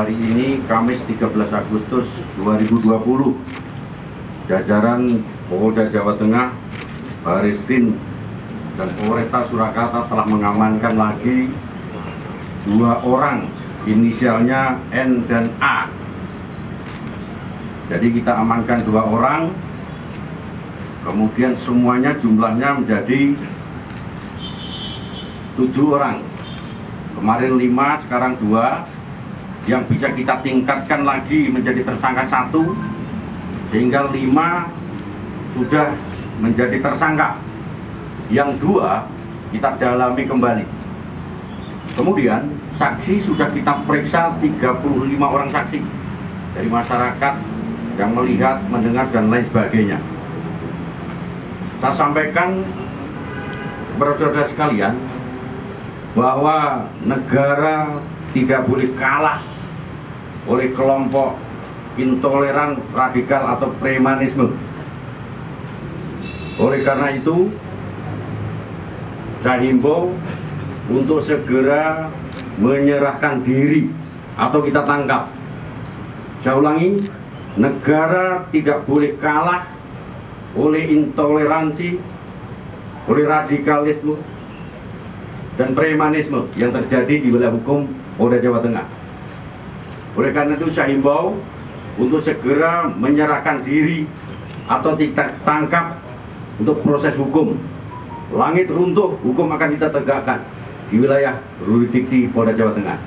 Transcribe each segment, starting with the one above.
Hari ini Kamis 13 Agustus 2020 jajaran Polda Jawa Tengah, Bariskin dan Polresta Surakarta telah mengamankan lagi dua orang inisialnya N dan A. Jadi kita amankan dua orang, kemudian semuanya jumlahnya menjadi tujuh orang. Kemarin lima, sekarang dua yang bisa kita tingkatkan lagi menjadi tersangka satu sehingga lima sudah menjadi tersangka. Yang dua kita dalami kembali. Kemudian saksi sudah kita periksa 35 orang saksi dari masyarakat yang melihat, mendengar dan lain sebagainya. Saya sampaikan kepada saudara sekalian bahwa negara tidak boleh kalah oleh kelompok intoleran, radikal atau premanisme. Oleh karena itu, saya himbau untuk segera menyerahkan diri atau kita tangkap. Saya ulangi, negara tidak boleh kalah oleh intoleransi, oleh radikalisme, dan premanisme yang terjadi di wilayah hukum Polda Jawa Tengah. Oleh karena itu saya himbau untuk segera menyerahkan diri atau kita tangkap untuk proses hukum. Langit runtuh, hukum akan kita tegakkan di wilayah jurisdiksi Polda Jawa Tengah.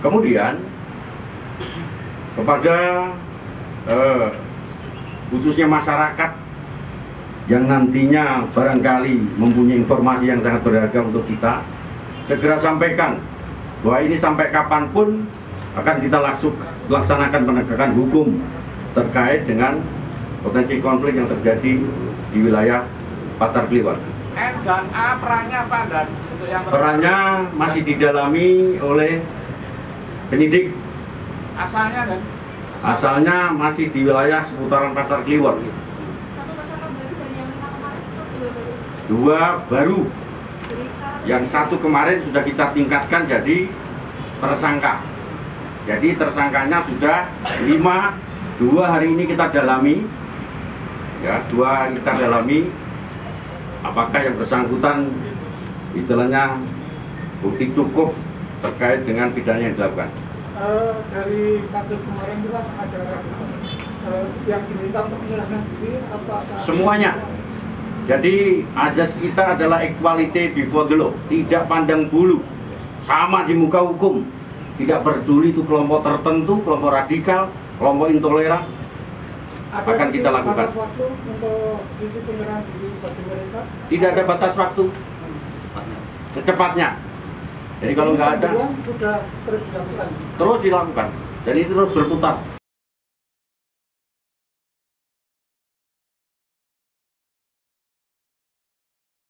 Kemudian kepada eh, khususnya masyarakat yang nantinya barangkali mempunyai informasi yang sangat berharga untuk kita, segera sampaikan bahwa ini sampai kapan pun akan kita langsung laksanakan penegakan hukum terkait dengan potensi konflik yang terjadi di wilayah Pasar Kliwon. N dan A perannya apa dan untuk yang Perannya masih didalami oleh penyidik, asalnya dan asalnya masih di wilayah seputaran Pasar Kliwon. Satu tersangka berarti dari yang kemarin atau dua baru? Dua baru, yang satu kemarin sudah kita tingkatkan jadi tersangka. Jadi tersangkanya sudah lima, dua hari ini kita dalami, ya dua hari kita dalami. Apakah yang bersangkutan istilahnya bukti cukup terkait dengan pidana yang dilakukan? Eh, dari kasus kemarin juga ada eh, yang diminta untuk menyerahkan diri apakah Semuanya. Jadi azas kita adalah equality before the law, tidak pandang bulu, sama di muka hukum, tidak peduli itu kelompok tertentu, kelompok radikal, kelompok intoleran, ada akan kita lakukan. batas waktu untuk sisi penyerahan diri bagi mereka? Tidak ada batas waktu, secepatnya. Jadi kalau nggak ada, sudah terus dilakukan? terus dilakukan, itu terus berputar.